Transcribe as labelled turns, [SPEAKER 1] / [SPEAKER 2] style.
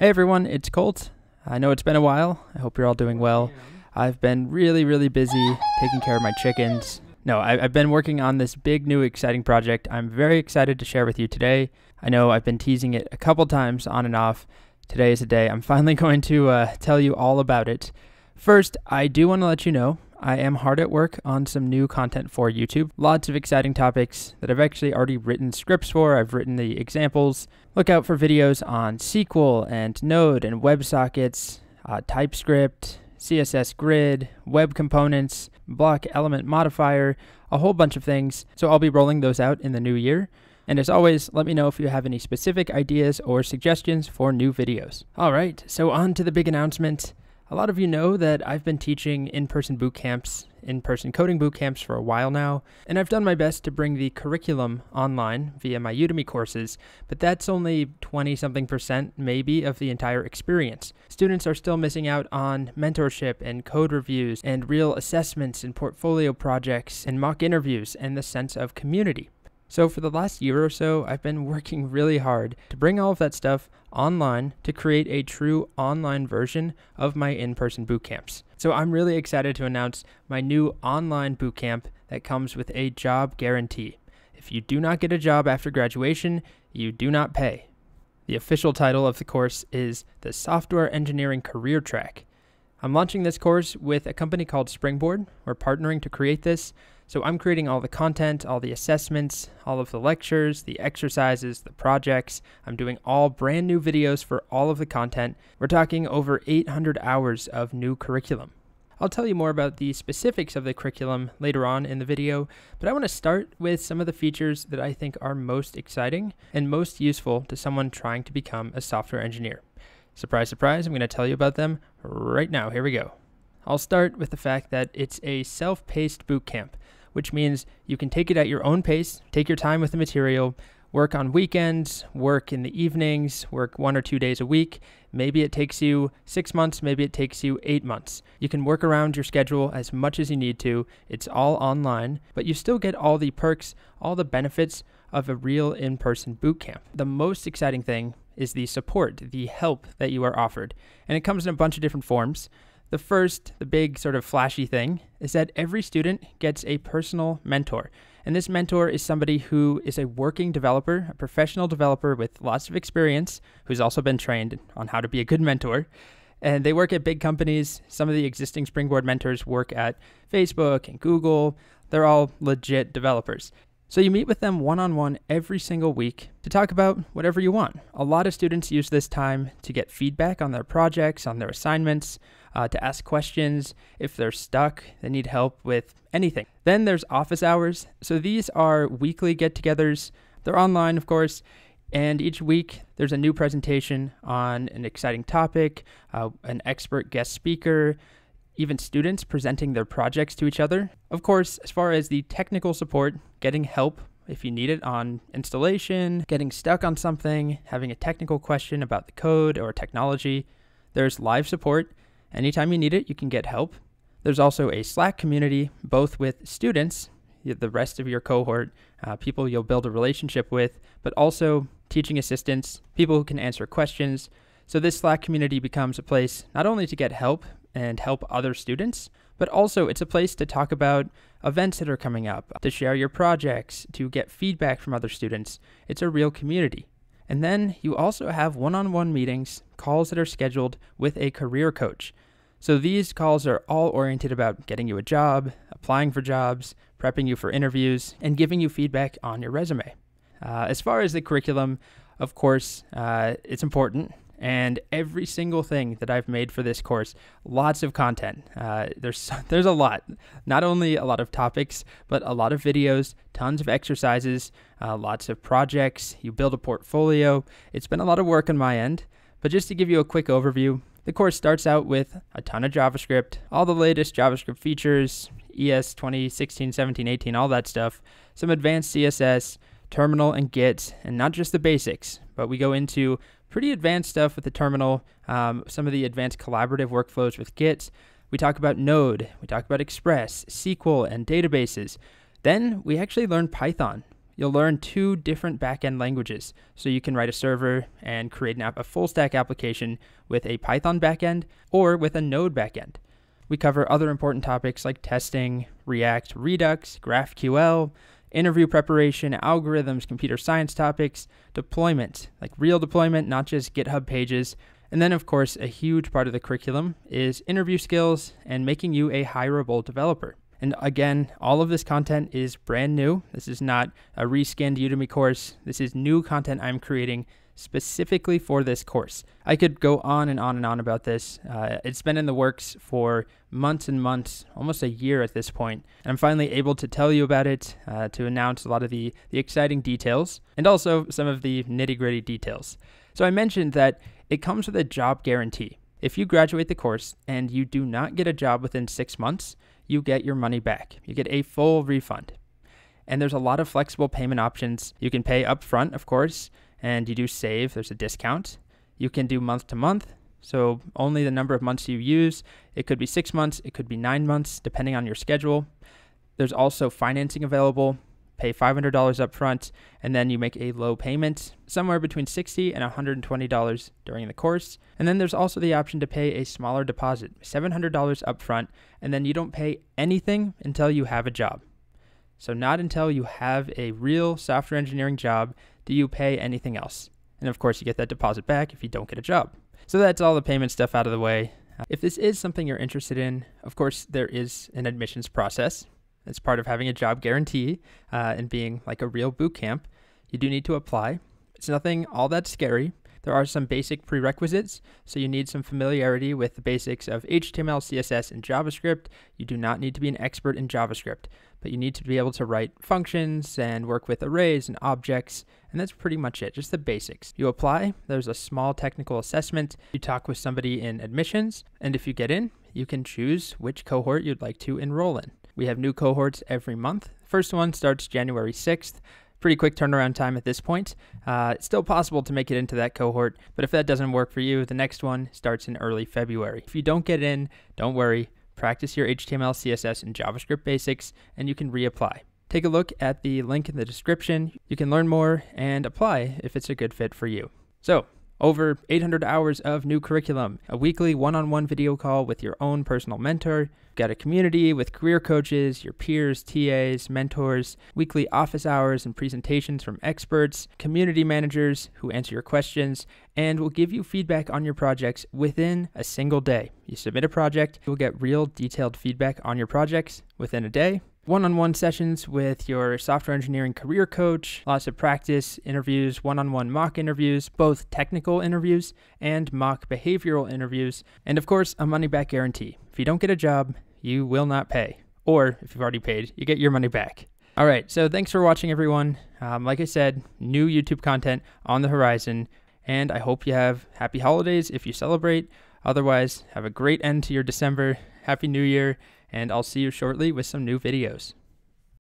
[SPEAKER 1] Hey everyone, it's Colt. I know it's been a while. I hope you're all doing well. I've been really, really busy taking care of my chickens. No, I, I've been working on this big, new, exciting project. I'm very excited to share with you today. I know I've been teasing it a couple times on and off. Today is the day I'm finally going to uh, tell you all about it. First, I do want to let you know I am hard at work on some new content for YouTube. Lots of exciting topics that I've actually already written scripts for. I've written the examples. Look out for videos on SQL and Node and WebSockets, uh, TypeScript, CSS Grid, web components, block element modifier, a whole bunch of things. So I'll be rolling those out in the new year. And as always, let me know if you have any specific ideas or suggestions for new videos. All right, so on to the big announcement. A lot of you know that I've been teaching in person boot camps, in person coding boot camps for a while now, and I've done my best to bring the curriculum online via my Udemy courses, but that's only 20 something percent, maybe, of the entire experience. Students are still missing out on mentorship and code reviews and real assessments and portfolio projects and mock interviews and the sense of community. So, for the last year or so, I've been working really hard to bring all of that stuff online to create a true online version of my in person boot camps. So, I'm really excited to announce my new online boot camp that comes with a job guarantee. If you do not get a job after graduation, you do not pay. The official title of the course is the Software Engineering Career Track. I'm launching this course with a company called Springboard. We're partnering to create this. So I'm creating all the content, all the assessments, all of the lectures, the exercises, the projects. I'm doing all brand new videos for all of the content. We're talking over 800 hours of new curriculum. I'll tell you more about the specifics of the curriculum later on in the video, but I want to start with some of the features that I think are most exciting and most useful to someone trying to become a software engineer. Surprise, surprise, I'm going to tell you about them right now. Here we go. I'll start with the fact that it's a self paced boot camp which means you can take it at your own pace, take your time with the material, work on weekends, work in the evenings, work one or two days a week. Maybe it takes you six months, maybe it takes you eight months. You can work around your schedule as much as you need to. It's all online, but you still get all the perks, all the benefits of a real in person boot camp. The most exciting thing is the support, the help that you are offered. And it comes in a bunch of different forms. The first, the big sort of flashy thing, is that every student gets a personal mentor. And this mentor is somebody who is a working developer, a professional developer with lots of experience, who's also been trained on how to be a good mentor. And they work at big companies. Some of the existing Springboard mentors work at Facebook and Google. They're all legit developers. So you meet with them one on one every single week to talk about whatever you want. A lot of students use this time to get feedback on their projects, on their assignments, uh, to ask questions. If they're stuck, they need help with anything. Then there's office hours. So these are weekly get togethers. They're online, of course. And each week, there's a new presentation on an exciting topic, uh, an expert guest speaker, even students presenting their projects to each other. Of course, as far as the technical support, getting help if you need it on installation, getting stuck on something, having a technical question about the code or technology, there's live support. Anytime you need it, you can get help. There's also a Slack community, both with students, the rest of your cohort, uh, people you'll build a relationship with, but also teaching assistants, people who can answer questions. So, this Slack community becomes a place not only to get help, and help other students, but also it's a place to talk about events that are coming up, to share your projects, to get feedback from other students. It's a real community. And then you also have one on one meetings, calls that are scheduled with a career coach. So these calls are all oriented about getting you a job, applying for jobs, prepping you for interviews, and giving you feedback on your resume. Uh, as far as the curriculum, of course, uh, it's important and every single thing that I've made for this course, lots of content. Uh, there's there's a lot, not only a lot of topics, but a lot of videos, tons of exercises, uh, lots of projects. You build a portfolio. It's been a lot of work on my end, but just to give you a quick overview, the course starts out with a ton of JavaScript, all the latest JavaScript features, ES 2016, 17, 18, all that stuff, some advanced CSS, terminal and Git, and not just the basics, but we go into pretty advanced stuff with the terminal, um, some of the advanced collaborative workflows with Git. We talk about Node, we talk about Express, SQL, and databases. Then we actually learn Python. you'll learn two different backend languages. So you can write a server and create an app, a full stack application with a Python backend or with a Node backend. We cover other important topics like testing, React, Redux, GraphQL, interview preparation, algorithms, computer science topics, deployment, like real deployment, not just GitHub pages. And then, of course, a huge part of the curriculum is interview skills and making you a hireable developer. And again, all of this content is brand new. This is not a reskinned Udemy course. This is new content I'm creating specifically for this course. I could go on and on and on about this. Uh, it's been in the works for months and months, almost a year at this point. And I'm finally able to tell you about it, uh, to announce a lot of the, the exciting details, and also some of the nitty gritty details. So I mentioned that it comes with a job guarantee. If you graduate the course and you do not get a job within six months, you get your money back. You get a full refund. And there's a lot of flexible payment options. You can pay upfront, of course, and you do save, there's a discount. You can do month to month, so only the number of months you use. It could be six months, it could be nine months, depending on your schedule. There's also financing available. Pay $500 up front, and then you make a low payment, somewhere between 60 and $120 during the course. And then there's also the option to pay a smaller deposit, $700 up front, and then you don't pay anything until you have a job. So, not until you have a real software engineering job do you pay anything else. And of course, you get that deposit back if you don't get a job. So, that's all the payment stuff out of the way. Uh, if this is something you're interested in, of course, there is an admissions process. It's part of having a job guarantee uh, and being like a real boot camp. You do need to apply. It's nothing all that scary. There are some basic prerequisites, so you need some familiarity with the basics of HTML, CSS, and JavaScript. You do not need to be an expert in JavaScript, but you need to be able to write functions and work with arrays and objects, and that's pretty much it, just the basics. You apply, there's a small technical assessment, you talk with somebody in admissions, and if you get in, you can choose which cohort you'd like to enroll in. We have new cohorts every month. First one starts January 6th pretty quick turnaround time at this point. Uh, it's still possible to make it into that cohort, but if that doesn't work for you, the next one starts in early February. If you don't get in, don't worry. Practice your HTML, CSS, and JavaScript basics, and you can reapply. Take a look at the link in the description. You can learn more and apply if it's a good fit for you. So, over 800 hours of new curriculum, a weekly one on one video call with your own personal mentor. got a community with career coaches, your peers, TAs, mentors, weekly office hours and presentations from experts, community managers who answer your questions, and will give you feedback on your projects within a single day. You submit a project, you'll get real detailed feedback on your projects within a day one on one sessions with your software engineering career coach, lots of practice interviews, one on one mock interviews, both technical interviews and mock behavioral interviews, and of course, a money back guarantee. If you don't get a job, you will not pay. Or if you've already paid, you get your money back. All right, so thanks for watching, everyone. Um, like I said, new YouTube content on the horizon, and I hope you have happy holidays if you celebrate. Otherwise, have a great end to your December. Happy New Year and I'll see you shortly with some new videos.